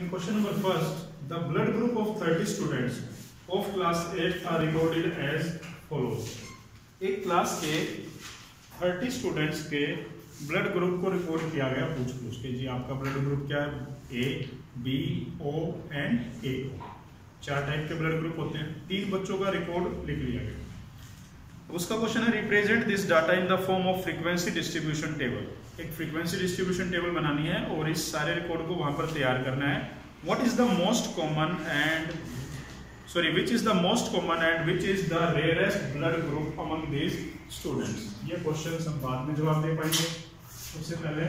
In question number first, the blood group of 30 students of class 8 are recorded as follows. एक class के 30 students के blood group को record किया गया पूछ पूछ के। जी आपका ब्लड ग्रुप क्या है? ए बी ओ एंड ए चार टाइप के ब्लड ग्रुप होते हैं। तीन बच्चों का रिकॉर्ड लिख लिया गया। उसका क्वेश्चन है represent this data in the form of frequency distribution table एक फ्रीक्वेंसी डिस्ट्रीब्यूशन टेबल बनानी है और इस सारे रिकॉर्ड को वहाँ पर तैयार करना है। What is the most common and sorry which is the most common and which is the rarest blood group among these students ये क्वेश्चन हम बाद में जवाब दे पाएँगे। सबसे पहले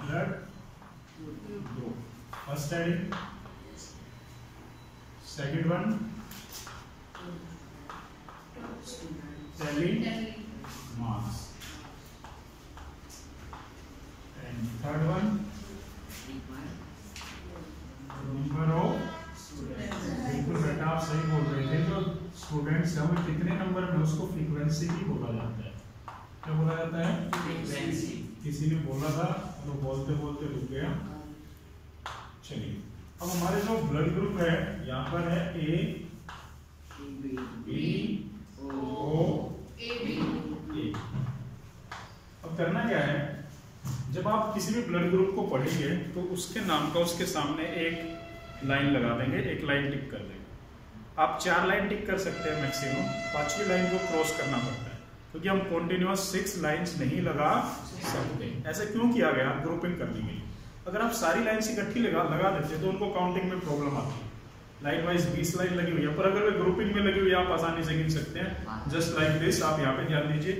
blood group first heading second one telling marks and third one number of बिल्कुल बेटा आप सही बोल रहे थे जो स्टूडेंट्स है वो कितने नंबर में उसको फ्रीक्वेंसी भी बोला जाता है। क्या बोला जाता है? फ्रीक्वेंसी किसी ने बोला था तो बोलते बोलते रुक गया। चलिए अब हमारे जो ब्लड ग्रुप है यहाँ पर है ए बी ओ ए अब करना क्या है? जब आप किसी भी ब्लड ग्रुप को पढ़ेंगे तो उसके नाम का उसके सामने एक लाइन लगा देंगे एक लाइन टिक कर देंगे। आप चार लाइन टिक कर सकते हैं मैक्सिमम, पांचवी लाइन को क्रॉस करना पड़ता है, क्योंकि हम कॉन्टिन्यूस सिक्स लाइंस नहीं लगा सकते। ऐसे क्यों किया गया? ग्रुपिंग करने के लिए। अगर आप सारी लाइन्स इकट्ठी लगा लगा देते तो उनको काउंटिंग में प्रॉब्लम आती। है लाइन वाइज बीस लाइन लगी हुई है, पर अगर वे ग्रुपिंग में लगी हुई है, आप आसानी से गिन सकते हैं। जस्ट लाइक दिस आप यहाँ पे ध्यान दीजिए।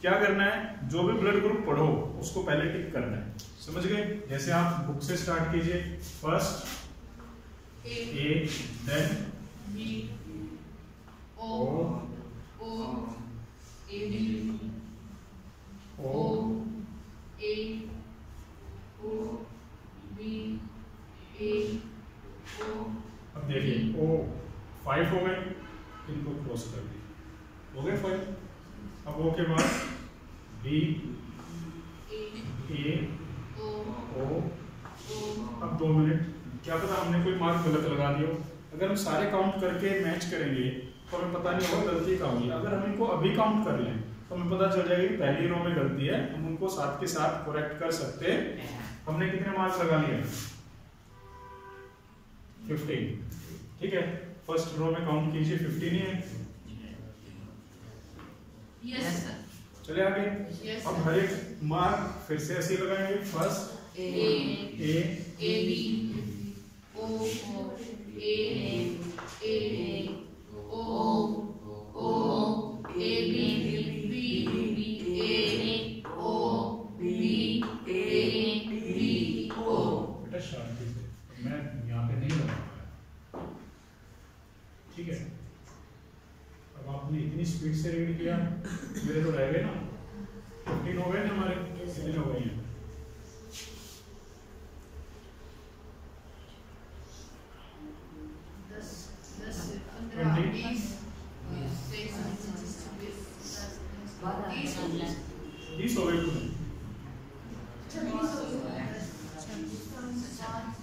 क्या करना है? जो भी ब्लड ग्रुप पढ़ो, उसको पहले टिक करना है। समझ गए? जैसे आप बुक से स्टार्ट कीजिए। फ़र्स्ट ए देन ओ ओ अब देखिए ओ फाइव हो गए इनको क्रॉस कर दिए। हो गए फाइव अब ओ के बाद बी ए ओ अब दो मिनट। क्या पता हमने कोई मार्क गलत लगा दिया हो। अगर हम सारे काउंट करके मैच करेंगे तो हमें पता नहीं होगा गलती कहाँ हुई। अगर हम इनको अभी काउंट कर लें तो हमें पता चल जाएगा कि पहली रो में गलती है। हम उनको साथ के साथ करेक्ट कर सकते हैं। हमने कितने मार्क्स लगा लिए? फिफ्टीन ठीक है? फ़र्स्ट रो में काउंट कीजिए। फिफ्टीन ही है। Yes, चले आगे। Yes, अब हर एक मार्क फिर से ऐसे लगाएँगे। फ़र्स्ट ए बेटा शांति से मैं यहाँ पे नहीं लगा पाया ठीक है अब आपने इतनी स्पीड से रीड किया मेरे तो रह गए ना फिफ्टीन हो गए ना हमारे कितने हो गए हैं तीस हो गए पूरे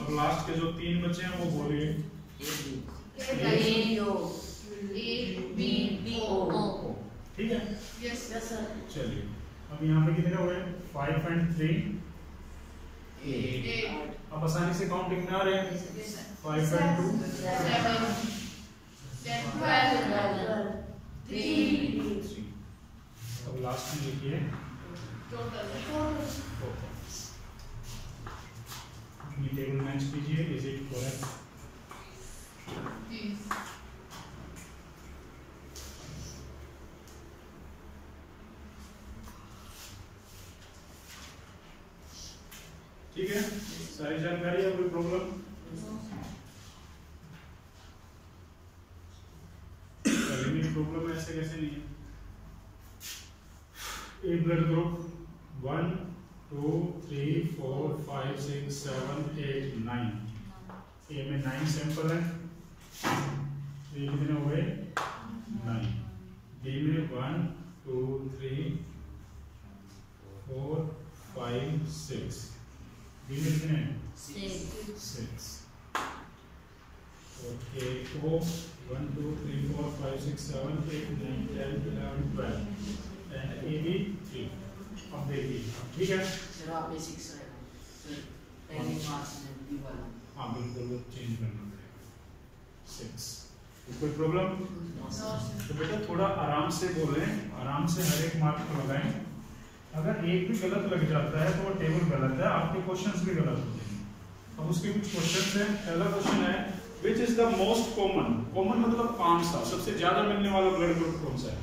अब लास्ट के जो तीन बचे हैं वो बोलिए ठीक है चलिए अब यहाँ पे कितने हो गए फाइव एंड थ्री अब आसानी से काउंटिंग में आ रहे हैं फाइव एंड टू अब लास्ट में लिखिए अपनी टेबल मैच कीजिए इज़ इट करेक्ट ठीक है? सारी जानकारी है कोई प्रॉब्लम प्रॉब्लम ऐसे कैसे नहीं है। A blood group one two three four five six seven eight nine A में नाइन सैंपल है. थ्री कितने हुए नाइन बी में one two three four five six B में कितने? Six okay O one two three four five six seven eight nine ten eleven twelve अब देखिए ठीक है? सर आप ये six रहेगा सर पहले पाँच में भी वाला हाँ बिल्कुल वो चेंज करना पड़ेगा सिक्स कोई प्रॉब्लम तो बेटा थोड़ा आराम से बोलें आराम से हर एक मार्क को लगाएँ। अगर एक भी गलत लग जाता है तो वो टेबल गलत है आपके क्वेश्चंस भी गलत होते हैं। अब उसके कुछ क्वेश्चंस हैं। पहला क्वेश्चन है which is the most common common मतलब कौन सा। सबसे ज़्यादा मिलने वाला ब्लड ग्रुप कौन सा है?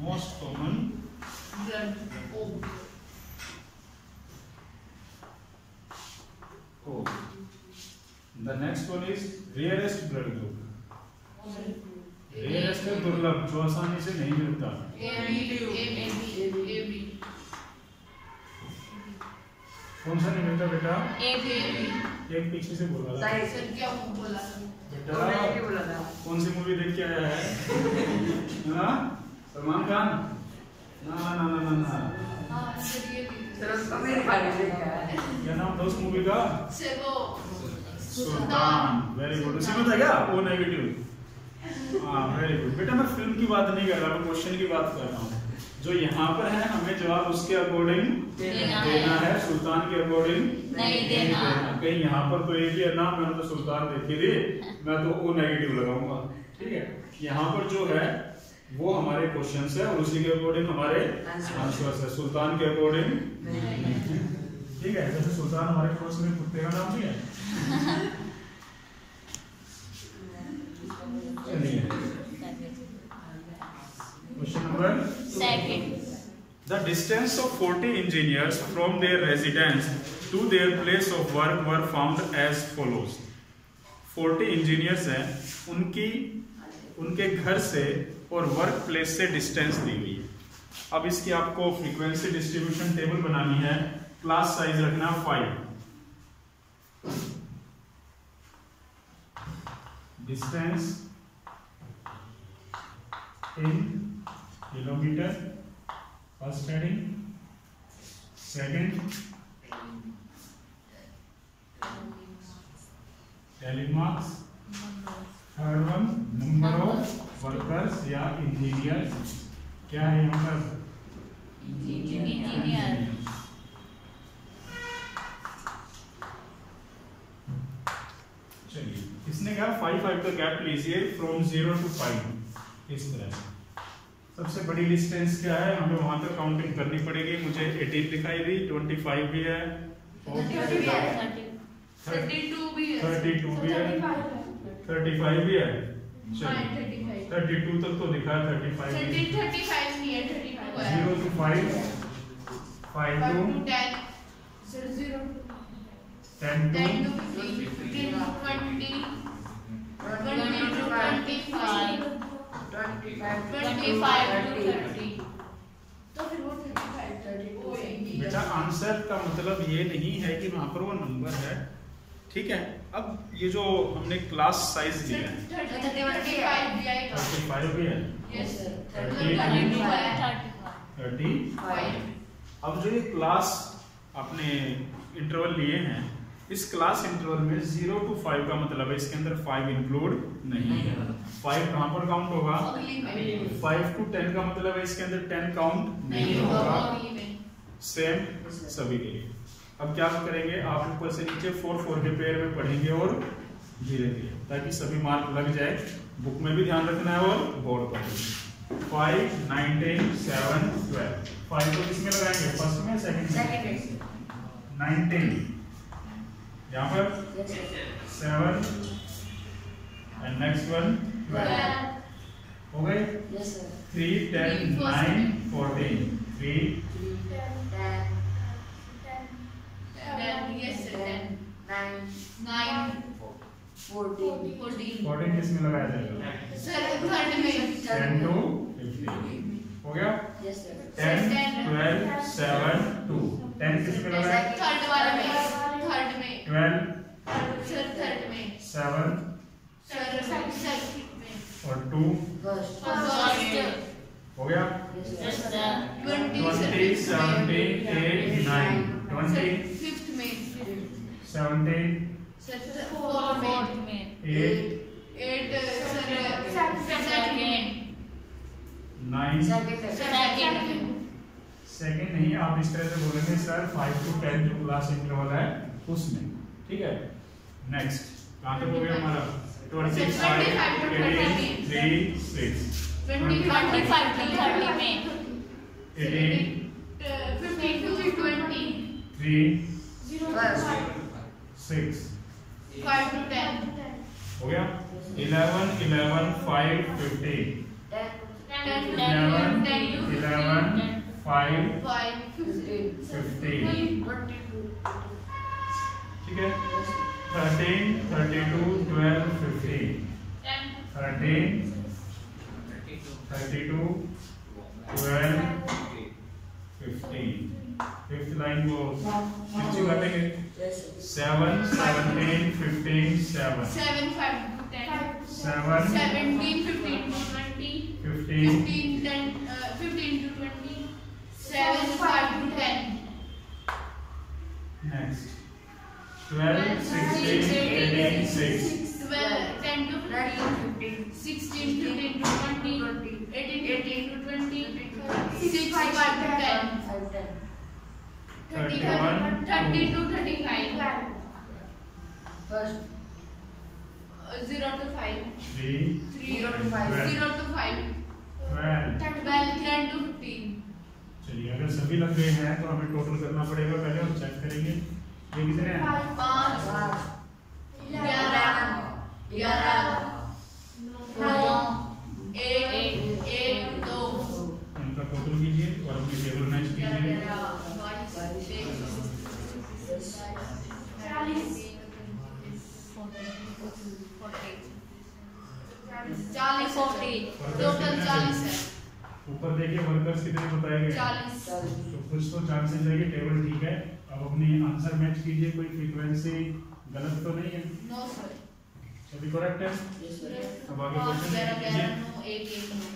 Most common O the next one is rarest blood group rarest है दुर्लभ जो आसानी से नहीं मिलता कौन सा नहीं मिलता बेटा? एक पीछे से बोला था। बेटा क्या बोला था? कौन सी मूवी देख के आया है? हाँ सलमान खान? ना ना ना ना ना। ना सर बारे क्या नाम था उस मूवी का? सुल्तान। वेरी गुड उसी में था क्या? वो नेगेटिव हाँ वेरी गुड बेटा मैं फ़िल्म की बात नहीं कर रहा मैं क्वेश्चन की बात कर रहा हूँ। जो यहाँ पर है हमें जवाब उसके अकॉर्डिंग देना देना है सुल्तान के अकॉर्डिंग नहीं देना। कहीं यहाँ पर तो एक ही है ना मैंने तो सुल्तान देखी थी मैं तो वो नेगेटिव लगाऊँगा। ठीक है? यहाँ पर जो है वो हमारे क्वेश्चन है और उसी के अकॉर्डिंग हमारे. आंसर है। सुल्तान के अकॉर्डिंग ठीक है? जैसे सुल्तान हमारे पड़ोस में कुत्ते का नाम भी है चलिए question number Second. The distance of 40 engineers from their residence to their place of work were found as follows. 40 engineers हैं उनकी उनके घर से और वर्क प्लेस से डिस्टेंस दी हुई है अब इसकी आपको फ्रीक्वेंसी डिस्ट्रीब्यूशन टेबल बनानी है क्लास साइज़ रखना five distance in kilometer first heading second telling marks third one number of workers या इंजीनियर्स क्या है यहाँ पर Engineer. चलिए इसने कहा फाइव फाइव का गैप लीजिए फ्रॉम ज़ीरो टू फाइव इस तरह से सबसे बड़ी डिस्टेंस क्या है। हमें वहाँ तक काउंटिंग करनी पड़ेगी। मुझे 18 दिखाई दी 25 भी है। Thirty. 32 भी है। 35 भी है। चलिए। 32 तक तो दिखा है 35 भी zero to five five to ten to twenty five Twenty-five to thirty बेटा आंसर का मतलब ये नहीं है कि वहाँ पर वो नंबर है। ठीक है? अब ये जो हमने क्लास साइज़ दिया है। थर्टी फाइव भी है थर्टी अब जो ये क्लास आपने इंटरवल लिए हैं इस क्लास इंटरवल में ज़ीरो टू फाइव का मतलब है इसके अंदर फाइव इंक्लूड नहीं है। फाइव कहाँ पर काउंट होगा? फाइव टू टेन का मतलब है इसके अंदर टेन काउंट नहीं होगा। सेम सभी के लिए। अब क्या करेंगे? आप ऊपर से नीचे फोर फोर के पेयर में पढ़ेंगे और धीरे धीरे ताकि सभी मार्क लग जाए। बुक में भी ध्यान रखना है और बोर्ड पर भी। Five nineteen seven twelve five को किसमें लगाएँगे? फ़र्स्ट में सेकंड में? नाइनटीन यहाँ पर? Seven and next one twelve हो गए three ten nine fourteen three fourteen किसमें लगाया जाएगा? टेन टू फिफ्टीन हो। गया? Ten twelve seven to ten किसमें लगाया? ट्वेल्व सेवन और टू हो गया? Twenty seventeen eight nine twenty fifth में। सेवनटीन फोर्थ में। Eight eight second nine second second नहीं आप इस तरह से बोलेंगे सर फाइव टू टेन जो क्लास इंटरवल है उसमें ठीक है? नेक्स्ट कहाँ तक हो गया हमारा? हो गया? 13, 32, 12, 15. 13, 32, 12, 15. Fifth line goes. Did you get it? 7, 17, 15, 7. 7, 5, 10. 7, 17, 15, 20. 15. 15, 10, uh, 15 to 20. 7, 5 to 10. Next. 12, 16, 6. 12, 10 to 15, 16 to 10 to 20, 18 to 20, 6 to 10, 31, 30 to 35, 0 to 5, 3, 0 to 5, 12, 10 to 15. चलिए अगर सभी लग गए हैं तो हमें टोटल करना पड़ेगा। पहले हम चेक करेंगे। ये कितने हैं पाँच ग्यारह टोटल कीजिए और अपनी टेबल मैच कीजिए चालीस टोटल चालीस है ऊपर देखिए वर्कर्स कितने बताए गए हैं। चालीस तो कुछ तो चांसेस है कि टेबल ठीक है अब अपनी आंसर मैच कीजिए कोई फ्रीक्वेंसी गलत तो नहीं है? नौ सौ सभी करेक्ट है? अब आगे क्वेश्चन ग्यारह कीजिए। ग्यारह नौ एक एक नौ।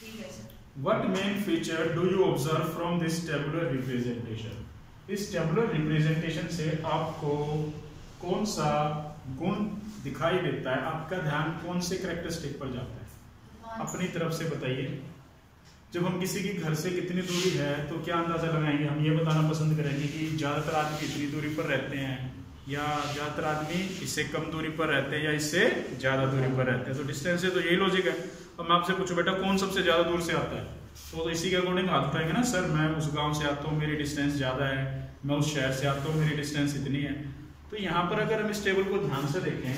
ठीक है sir What main feature do you observe from this tabular representation? इस tabular representation से आपको कौन सा गुण दिखाई देता है? आपका ध्यान कौन से करेक्टरिस्टिक पर जाता है? अपनी तरफ़ से बताइए। जब हम किसी के घर से कितनी दूरी है तो क्या अंदाज़ा लगाएँगे? हम ये बताना पसंद करेंगे कि ज़्यादातर आदमी इतनी दूरी पर रहते हैं या ज़्यादातर आदमी इससे कम दूरी पर रहते हैं या इससे ज़्यादा दूरी पर रहते हैं? तो डिस्टेंस से तो यही लॉजिक है। अब मैं आपसे पूछूँ बेटा कौन सबसे ज़्यादा दूर से आता है? तो, तो इसी के अकॉर्डिंग हाथ उठाएँगे ना सर मैं उस गाँव से आता हूँ मेरी डिस्टेंस ज़्यादा है मैं उस शहर से आता हूँ मेरी डिस्टेंस इतनी है। तो यहाँ पर अगर हम इस टेबल को ध्यान से देखें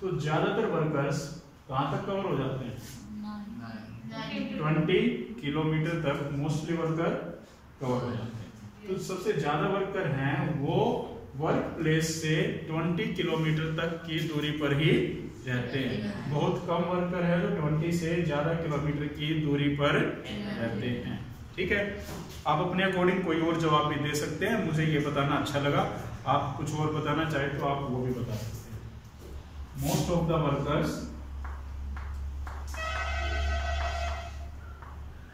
तो ज़्यादातर वर्कर्स कहाँ तक कवर हो जाते हैं? ट्वेंटी किलोमीटर तक मोस्टली वर्कर कवर हो जाते हैं। तो सबसे ज़्यादा वर्कर हैं वो वर्क प्लेस से 20 किलोमीटर तक की दूरी पर ही रहते हैं। बहुत कम वर्कर है जो 20 से ज़्यादा किलोमीटर की दूरी पर रहते हैं। ठीक है? आप अपने अकॉर्डिंग कोई और जवाब भी दे सकते हैं। मुझे ये बताना अच्छा लगा। आप कुछ और बताना चाहे तो आप वो भी बता सकते हैं। Most of the workers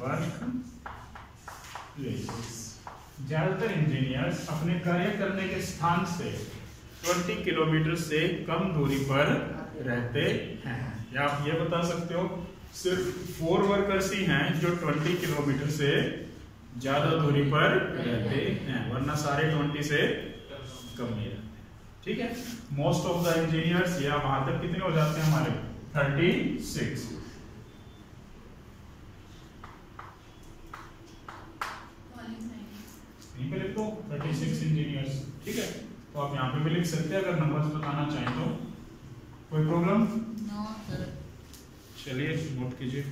work places. ज़्यादातर इंजीनियर्स अपने कार्य करने के स्थान से 20 किलोमीटर से कम दूरी पर रहते हैं। या आप ये बता सकते हो? सिर्फ़ फोर वर्कर्स ही हैं जो 20 किलोमीटर से ज़्यादा दूरी पर रहते हैं, वरना सारे 20 से कम ही रहते। ठीक है? मोस्ट ऑफ़ द इंजीनियर्स या वहाँ तक कितने हो जाते हैं हमारे? 36 यहीं पे लिख दो 36 इंजीनियर्स ठीक है? तो आप यहाँ पे भी लिख सकते हैं अगर नंबर्स बताना चाहें तो। कोई प्रॉब्लम नो सर चलिए नोट कीजिए।